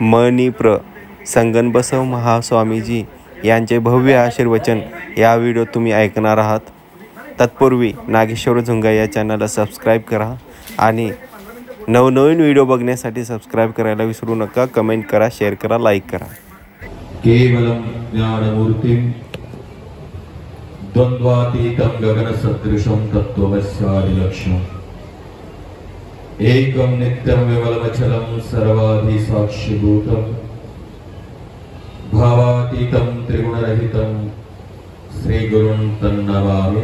मणिप्र संगनबसव महास्वामीजी यांचे भव्य आशीर्वचन या व्हिडिओ तुम्ही ऐकणार आहात. तत्पूर्वी नागेश्वर झुंगा या चॅनलला सबस्क्राईब करा आणि नवनवीन व्हिडिओ बघण्यासाठी सबस्क्राईब करायला विसरू नका कमेंट करा शेअर करा लाईक करा. केवलं ज्ञानमूर्तिं द्वन्द्वातीतं गगनसदृशं तत्त्वमस्यादिलक्ष्यम् एकं नित्यं विमलमचलं सर्वाधिसाक्षिभूतं। भावातीतं त्रिगुणरहितं श्रीगुरुं तन्नवामि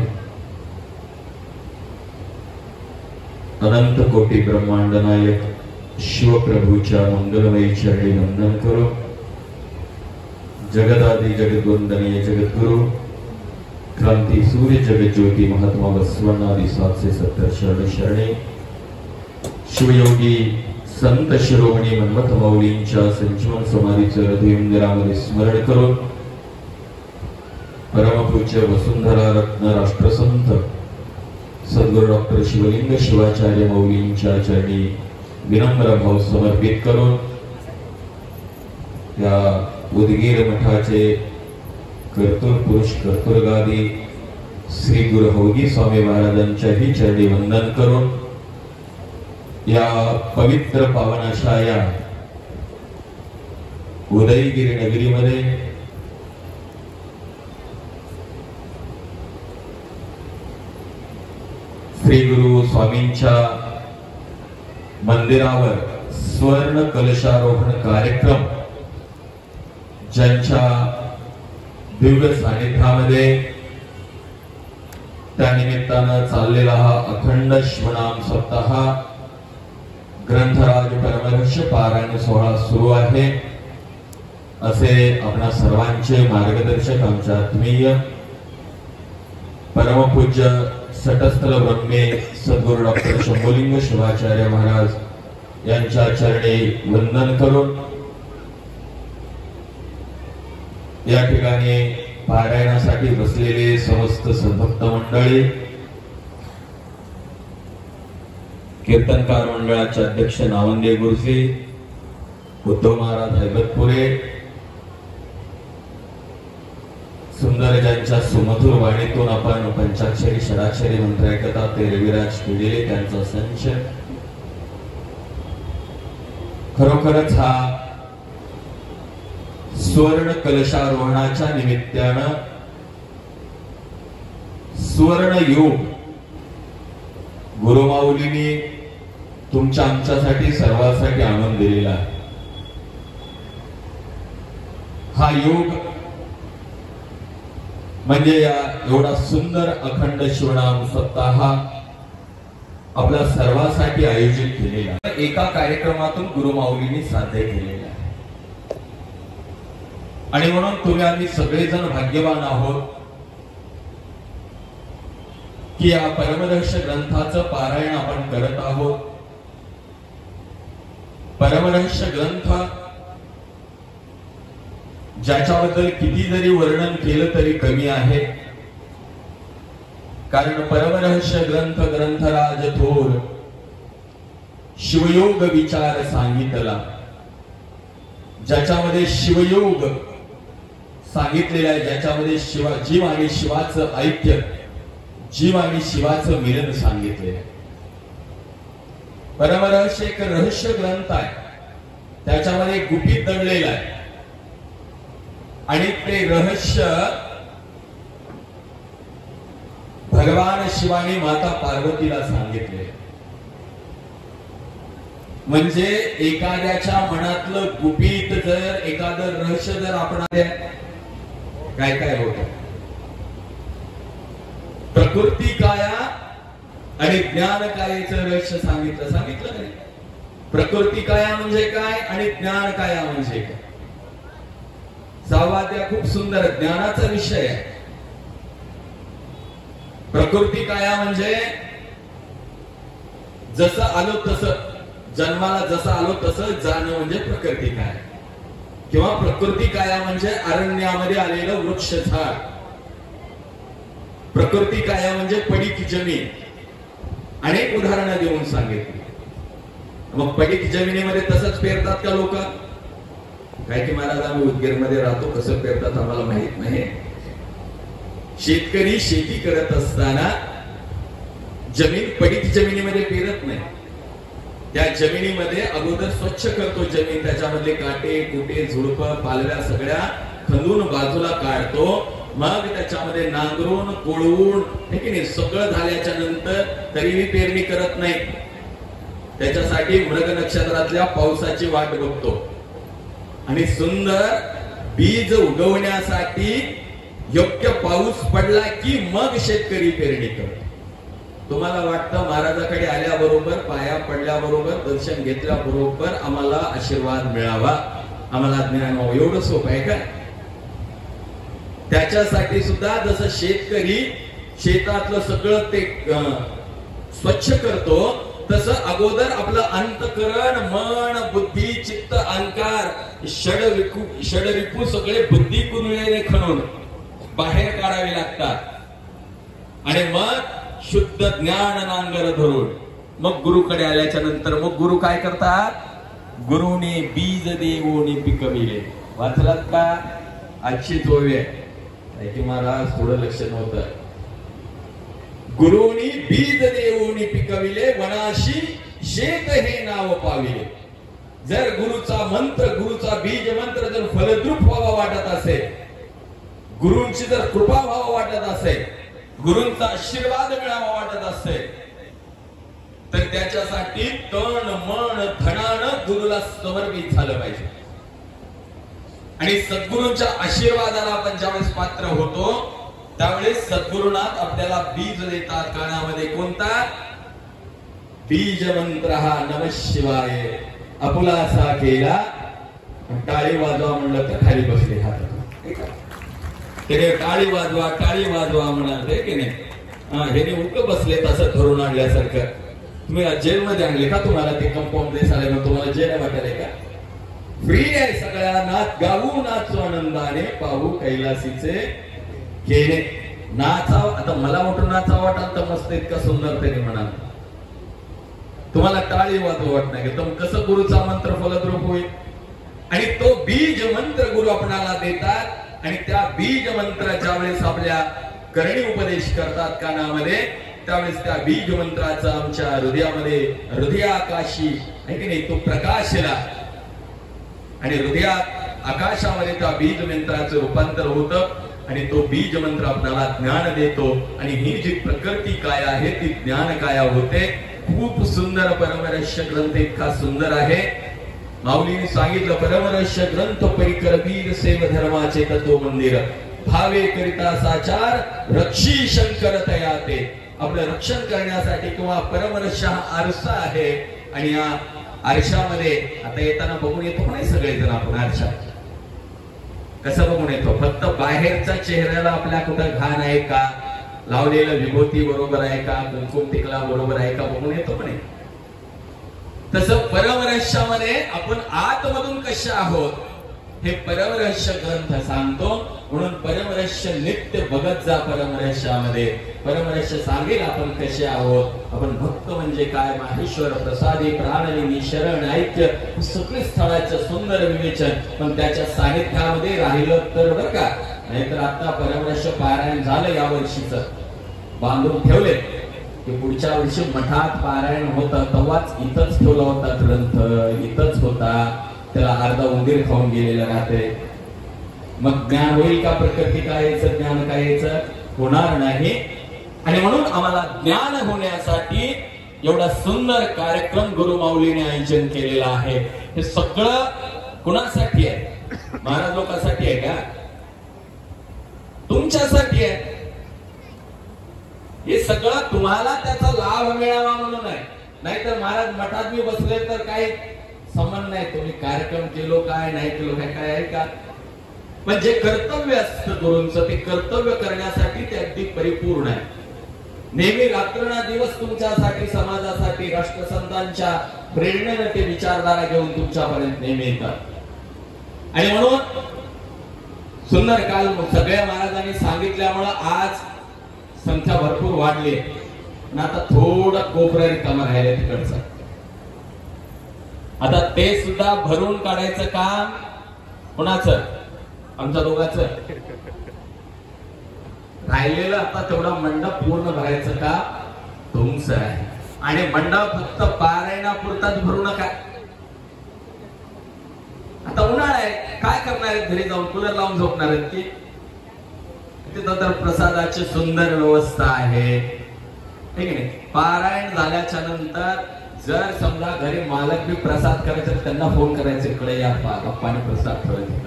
अनंत कोटी ब्रह्मांड नायक शिवप्रभूच्या मंगलमयी चरणी वंदन करो। जगदादि जगद्वंदनीय जगद्गुरु क्रांती सूर्य जगत महात्मा बसवण्णादी सातशे सत्तर शरणी शरणे। शिवयोगी संत शिरोमणी मन्मथ माऊलींच्या संजीवन समाधीचं हृदय मंदिरामध्ये स्मरण करून परमपूज्य वसुंधरा रत्न राष्ट्रसंत सद्गुरु डॉक्टर शिवलिंग शिवाचार्य मौलींच्या चरणी विनम्र भाव समर्पित करून या उदगीर मठाचे कर्तुर पुरुष कर्तुरगादी श्री गुरु हौगी स्वामी महाराजांच्याही चरणी वंदन करून या पवित्र पावनाशा या उदयगिरी नगरीमध्ये श्री गुरु स्वामींच्या मंदिरावर स्वर्ण कलशारोहण कार्यक्रम ज्यांच्या दिव्य सानिध्यामध्ये त्यानिमित्तानं चाललेला हा अखंड शिवनाम सप्ताह ग्रंथराज परमहर्ष पारायण सोहळा सुरू आहे. असे आपणा सर्वांचे मार्गदर्शक आमच्या आत्मीय परमपूज्य सटस्थल ब्रह्मे सद्गुरु डॉक्टर शंभुलिंग शिवाचार्य महाराज यांच्या चरणी वंदन करून या ठिकाणी पारायणासाठी बसलेले समस्त सद्भक्त मंडळी कीर्तनकार मंडळाचे अध्यक्ष नावंदे गुरुजी उद्धव महाराज हैबतपुरे सुंदर ज्यांच्या सुमधुर वाणीतून आपण पंचाक्षरी षडाक्षरी मंत्र ऐकता ते रविराज केलेले त्यांचा संच. खरोखरच हा सुवर्ण कलशारोहणाच्या निमित्तानं सुवर्ण योग गुरुमाऊलीने तुमच्या आमच्यासाठी सर्वांसाठी आणून दिलेला आहे. हा योग म्हणजे या एवढा सुंदर अखंड शिवनाम सप्ताह आपल्या सर्वांसाठी आयोजित केलेला एका कार्यक्रमातून गुरुमाऊलींनी साध्य केलेला आहे. आणि म्हणून तुम्ही आम्ही सगळेजण भाग्यवान आहोत की या परमदर्श ग्रंथाचं पारायण आपण करत आहोत. परमदर्श ग्रंथ ज्याच्याबद्दल किती जरी वर्णन केलं तरी कमी आहे. कारण परमरहस्य ग्रंथ ग्रंथराज थोर शिवयोग विचार सांगितला. ज्याच्यामध्ये शिवयोग सांगितलेला आहे ज्याच्यामध्ये शिवा जीव आणि शिवाचं ऐक्य जीव आणि शिवाचं मिलन सांगितले परमरहस्य एक रहस्य ग्रंथ आहे. त्याच्यामध्ये गुपित दडलेलं आहे. आणि ते रहस्य भगवान शिवानी माता पार्वतीला सांगितले. म्हणजे एखाद्याच्या मनातलं गुपित जर एखादं रहस्य जर आपण काय काय होत? प्रकृती काया आणि ज्ञान कायेचं रहस्य सांगितलं सांगितलं नाही? प्रकृती काया म्हणजे काय आणि ज्ञान काया म्हणजे काय? सहावाद्या खूप सुंदर ज्ञानाचा विषय आहे. प्रकृती काया म्हणजे जसं आलो तसं जन्माला जसं आलो तसं जाणं म्हणजे प्रकृती काय. किंवा प्रकृती काया म्हणजे अरण्यामध्ये आलेलं वृक्ष झाड प्रकृती काया म्हणजे पडीक जमीन. अनेक उदाहरणं देऊन सांगितली. मग पडीक जमिनीमध्ये तसंच पेरतात का लोक? काय की महाराज आम्ही उदगीरमध्ये राहतो कसं पेरतात आम्हाला माहीत नाही. शेतकरी शेती करत असताना जमीन पडीत जमिनीमध्ये पेरत नाही. त्या जमिनीमध्ये अगोदर स्वच्छ करतो जमीन त्याच्यामधले काटे कुटे झुडप पालव्या सगळ्या खंदून बाजूला काढतो. मग त्याच्यामध्ये नांगरून कोळवून हे की नाही सगळं झाल्याच्यानंतर तरीही पेरणी करत नाही. त्याच्यासाठी मृग नक्षत्रातल्या पावसाची वाट बघतो. आणि सुंदर बीज उगवण्यासाठी योग्य पाऊस पडला की मग शेतकरी पेरणी करतो. तुम्हाला वाटतं महाराजाकडे आल्याबरोबर पाया पडल्याबरोबर दर्शन घेतल्याबरोबर आम्हाला आशीर्वाद मिळावा? आम्हाला ज्ञान व्हावं? एवढं सोपं आहे का? त्याच्यासाठी सुद्धा जसं शेतकरी शेतातलं सगळं ते स्वच्छ करतो तसं अगोदर आपलं अंतकरण मन बुद्धी चित्त अंकार षड विकू षड विकू सगळे बुद्धी कुरळेने खणून बाहेर काढावे लागतात. आणि मग शुद्ध ज्ञान नांगर धरून मग गुरुकडे आल्याच्यानंतर मग गुरु काय करतात? गुरुने बीज देवोने पिकविले. वाचलात का? आजची चोवी आहे काय की महाराज थोडं लक्ष नव्हतं. गुरुनी बीज देवोनी पिकविले वनाशी शेत हे नाव पाविले. जर गुरुचा मंत्र गुरुचा बीज मंत्र जर फलद्रुप व्हावा वाटत असेल गुरुंची जर कृपा व्हावा वाटत असेल गुरुंचा आशीर्वाद मिळावा वाटत असेल तर त्याच्यासाठी तण मन धनानं गुरुला समर्पित झालं पाहिजे. आणि सद्गुरूंच्या आशीर्वादाला आपण ज्यावेळेस पात्र होतो त्यावेळेस सद्गुरुनाथ आपल्याला बीज देतात कानामध्ये कोणता? बीज मंत्र हा नम शिवाय. अपुलासा केला टाळी वाजवा म्हणलं तर खाली बसले हात त्याने टाळी वाजवा टाळी वाजवा म्हणाल की नाही? हा, ह्याने बसले तसं धरून आणल्यासारखं. तुम्ही जेलमध्ये आणले का तुम्हाला ते कंपाऊंड देसाले तुम्हाला जेल वाटायला का? फ्री आहे सगळ्यांना गाऊ नाचू आनंदाने पाहू कैलासीचे केले नाचाव आता मला मोठं नाचा वाटाल तर मस्त इतका सुंदर त्याने म्हणाल. तुम्हाला टाळी वाजू वाट नाही तुम कसं गुरुचा मंत्र फलद्रूप होईल? आणि तो बीज मंत्र गुरु आपणाला देतात आणि त्या बीज मंत्राच्या वेळेस आपल्या करणी उपदेश करतात कानामध्ये त्यावेळेस त्या बीज मंत्राचा आमच्या हृदयामध्ये हृदयाकाशी आहे की नाही तो प्रकाशला आणि हृदयात आकाशामध्ये त्या बीज मंत्राचं रूपांतर होतं आणि तो बीज मंत्र आपल्याला ज्ञान देतो. आणि ही जी प्रकृती काय आहे ती ज्ञान काय होते? खूप सुंदर परमरहस्य ग्रंथ इतका सुंदर आहे. माऊलीने सांगितलं परमरहस्य ग्रंथ परिकर वीर सेव धर्माचे तत्व मंदिर भावे करिता साचार रक्षी शंकर तयाते. आपलं रक्षण करण्यासाठी किंवा परमरहस्य हा आरसा आहे. आणि या आरशामध्ये आता येताना बघून येतो नाही सगळेजण आपण आरशा कसं बघून येतो? फक्त बाहेरच्या चेहऱ्याला आपल्या कुठं घाण आहे का? लावलेलं विभूती बरोबर आहे का? कुंकुम टिकला बरोबर आहे का? बघून येतो पण तसं परमरश्यामध्ये आपण आतमधून कसे आहोत? हे परमरहस्य ग्रंथ सांगतो. म्हणून परमरहस्य नित्य बघत जा परमरहस्यामध्ये. परमरहस्य सांगेल आपण कसे आहोत? आपण भक्त म्हणजे काय? माहेश्वर प्रसादी प्राणलिनी शरण ऐक्य सगळे स्थळाचं सुंदर विवेचन. पण त्याच्या साहित्यामध्ये राहिलं तर बरं का? नाहीतर आता परमरहस्य पारायण झालं या वर्षीच. बांधून ठेवले. की पुढच्या वर्षी मठात पारायण होतं. तेव्हाच इथंच ठेवला होता ग्रंथ. इथंच होता. त्याला अर्धा उंदीर खाऊन गेलेला राहते. मग ज्ञान होईल का प्रकृती काय यायचं ज्ञान काय यायचं होणार नाही. आणि म्हणून आम्हाला ज्ञान होण्यासाठी एवढा सुंदर कार्यक्रम गुरु माऊलीने आयोजन केलेला आहे. हे सगळं कुणासाठी आहे? महाराज लोकांसाठी आहे का? तुमच्यासाठी आहे. हे सगळं तुम्हाला त्याचा लाभ मिळावा म्हणून आहे. नाहीतर महाराज मठात मी बसले तर काही समन नाही तुम्ही कार्यक्रम केलो काय नाही केलो काय काय आहे का? पण जे कर्तव्य असतं गुरूंचं ते कर्तव्य करण्यासाठी ते अगदी परिपूर्ण आहे. नेहमी रात्रना दिवस तुमच्यासाठी समाजासाठी राष्ट्रसंतांच्या प्रेरणेने ते विचारधारा घेऊन तुमच्यापर्यंत नेहमी येतात. आणि म्हणून सुंदर काल सगळ्या महाराजांनी सांगितल्यामुळं आज संख्या भरपूर वाढली आणि आता थोडं कोपरा रिकामा राहिले तिकडचं आता ते सुद्धा भरून काढायचं काम कोणाचं? आमच्या दोघाच. राहिलेलं आता तेवढा मंडप पूर्ण भरायचं का? तुमचं आहे. आणि मंडप फक्त पारायणापुरताच भरू नका. आता उन्हाळा आहे. काय करणार आहेत घरी जाऊन? कूलर लावून झोपणार आहेत की? तिथं तर प्रसादाची सुंदर व्यवस्था आहे. ठीक आहे. पारायण झाल्याच्यानंतर जर समजा घरी मालक बी प्रसाद करायचे तर त्यांना फोन करायचे इकडे या पाणी प्रसाद ठेवायचे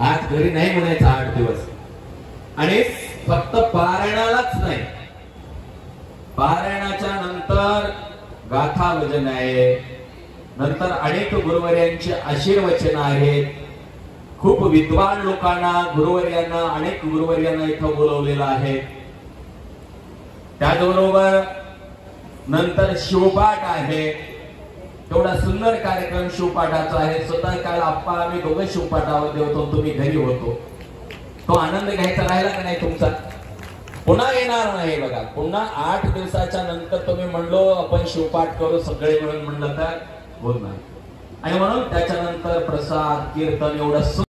आज घरी नाही म्हणायचं आठ दिवस. आणि फक्त पारायणालाच नाही. पारायणाच्या नंतर गाथा भजन आहे. नंतर अनेक गुरुवर्यांचे आशीर्वचन आहेत खूप विद्वान लोकांना गुरुवर्यांना अनेक गुरुवर्यांना इथं बोलवलेलं आहे. त्याचबरोबर नंतर शिवपाठ आहे. एवढा सुंदर कार्यक्रम शिवपाठाचा आहे. स्वतः काल आप्पा आम्ही दोघं शिवपाठावर होतो. तुम्ही घरी होतो. तो आनंद घ्यायचा राहिला का नाही तुमचा? पुन्हा येणार नाही बघा. पुन्हा आठ दिवसाच्या नंतर तुम्ही म्हणलो आपण शिवपाठ करू सगळे मिळून. म्हणलं तर बोलणार आणि म्हणून त्याच्यानंतर प्रसाद कीर्तन एवढं